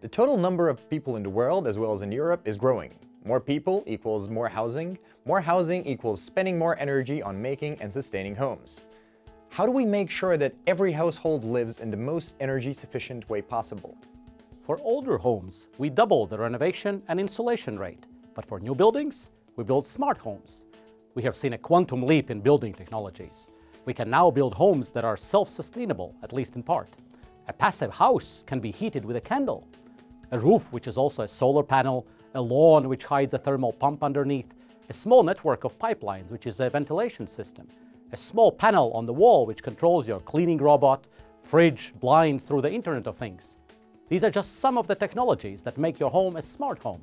The total number of people in the world, as well as in Europe, is growing. More people equals more housing. More housing equals spending more energy on making and sustaining homes. How do we make sure that every household lives in the most energy efficient way possible? For older homes, we double the renovation and insulation rate. But for new buildings, we build smart homes. We have seen a quantum leap in building technologies. We can now build homes that are self-sustainable, at least in part. A passive house can be heated with a candle. A roof, which is also a solar panel, a lawn which hides a thermal pump underneath, a small network of pipelines, which is a ventilation system, a small panel on the wall which controls your cleaning robot, fridge, blinds through the Internet of Things. These are just some of the technologies that make your home a smart home.